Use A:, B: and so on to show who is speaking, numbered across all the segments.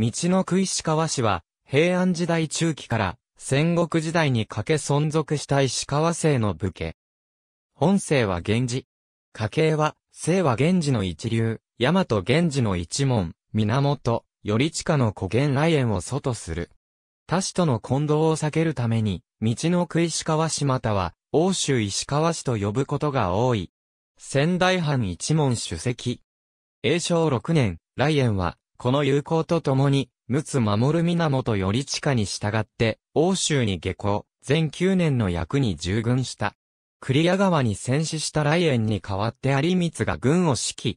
A: 道の食い石川氏は、平安時代中期から戦国時代にかけ存続した石川姓の武家。本姓は源氏。家系は、姓は源氏の一流、大和源氏の一門、源、頼近の古源来園を祖とする。他氏との混同を避けるために、道の食い石川氏または、欧州石川氏と呼ぶことが多い。仙台藩一門主席。永正6年、来園は、この友好と共に、陸奥守源頼近に従って、欧州に下校、全9年の役に従軍した。栗屋川に戦死した来園に代わって有光が軍を指揮。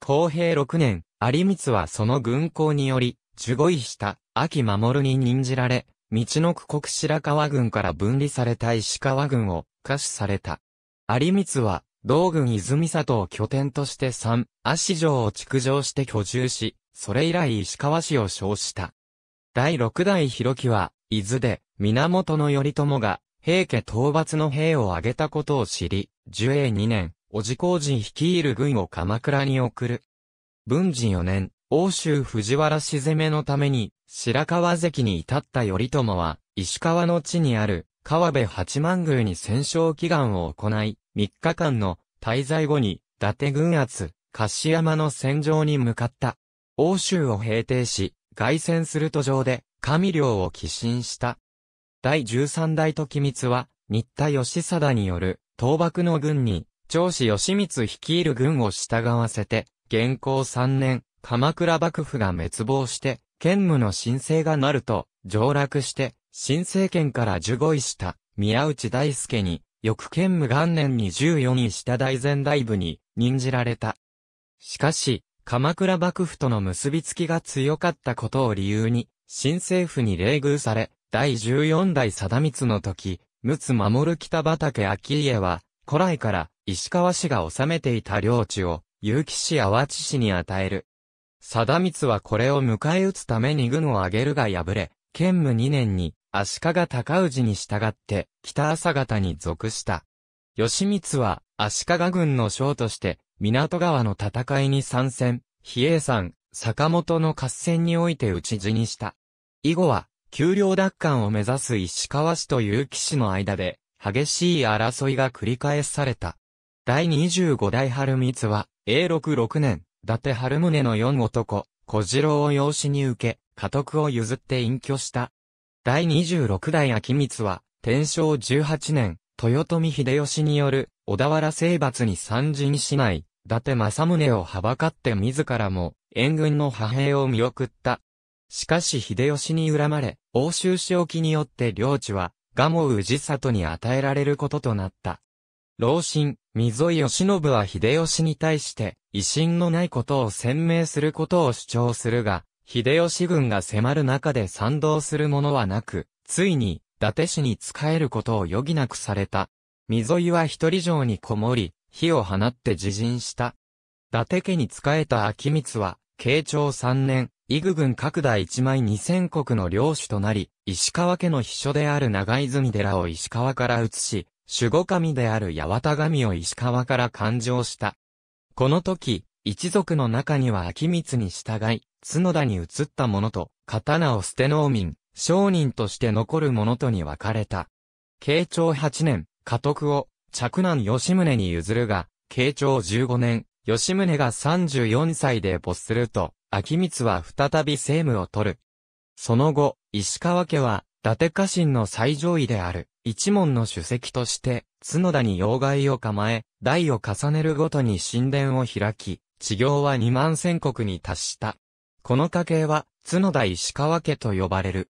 A: 公平6年、有光はその軍功により、守護位した秋守に任じられ、道の区国白川軍から分離された石川軍を可視された。有光は、道軍泉里を拠点として三、足城を築城して居住し、それ以来石川氏を称した。第六代広木は、伊豆で、源頼朝が、平家討伐の兵を挙げたことを知り、寿永二年、おじ公人率いる軍を鎌倉に送る。文治四年、欧州藤原氏攻めのために、白川関に至った頼朝は、石川の地にある、川辺八幡宮に戦勝祈願を行い、三日間の滞在後に、伊達軍圧、柏山の戦場に向かった。欧州を平定し、外戦する途上で、神領を寄進した。第13代時光は、新田義貞による、倒幕の軍に、長子義光率いる軍を従わせて、現行3年、鎌倉幕府が滅亡して、兼務の申請がなると、上洛して、新政権から受護位した宮内大輔に、翌兼務元年に14位した大前大部に任じられた。しかし、鎌倉幕府との結びつきが強かったことを理由に、新政府に冷遇され、第14代貞光の時、陸奥守北畠昭家は、古来から石川氏が治めていた領地を、結城市淡路市に与える。貞光はこれを迎え撃つために軍を挙げるが敗れ、兼務2年に、足利高氏に従って、北朝方に属した。義光は、足利軍の将として、港川の戦いに参戦、比叡山、坂本の合戦において討ち死にした。以後は、丘陵奪還を目指す石川氏と結城氏の間で、激しい争いが繰り返された。第25代春光は、永禄6年、伊達春宗の四男、小次郎を養子に受け、家督を譲って隠居した。第26代秋光は、天正18年、豊臣秀吉による小田原征伐に参陣しない、伊達政宗をはばかって自らも、援軍の派兵を見送った。しかし秀吉に恨まれ、欧州正気によって領地は、蒲生氏里に与えられることとなった。老臣、溝井義信は秀吉に対して、威信のないことを鮮明することを主張するが、秀吉軍が迫る中で賛同する者はなく、ついに、伊達氏に仕えることを余儀なくされた。溝井は一人城にこもり、火を放って自陣した。伊達家に仕えた秋光は、慶長三年、伊具軍各大一枚二千国の領主となり、石川家の秘書である長泉寺を石川から移し、守護神である八幡神を石川から勘定した。この時、一族の中には秋光に従い、角田に移った者と、刀を捨て農民、商人として残る者とに分かれた。慶長8年、家督を、着男吉宗に譲るが、慶長15年、吉宗が34歳で没すると、秋光は再び政務を取る。その後、石川家は、伊達家臣の最上位である、一門の主席として、角田に要害を構え、代を重ねるごとに神殿を開き、治業は二万千国に達した。この家系は、角田石川家と呼ばれる。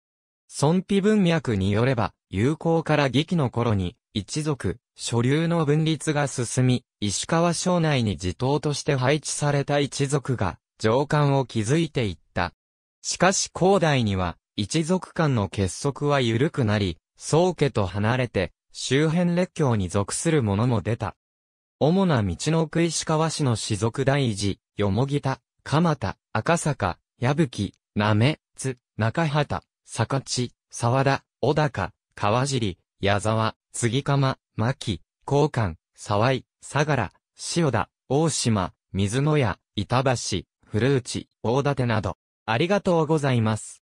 A: 孫秘文脈によれば、友好から義期の頃に、一族、所流の分立が進み、石川省内に地頭として配置された一族が、上官を築いていった。しかし広大には、一族間の結束は緩くなり、宗家と離れて、周辺列強に属する者も出た。主な道の奥石川市の士族大事、よもぎた、蒲田、赤坂、矢吹、なめ、つ、中畑、坂地、沢田、小高、川尻、矢沢、杉釜、牧、交換、沢井、相良、塩田、大島、水野屋、板橋、古内、大館など。ありがとうございます。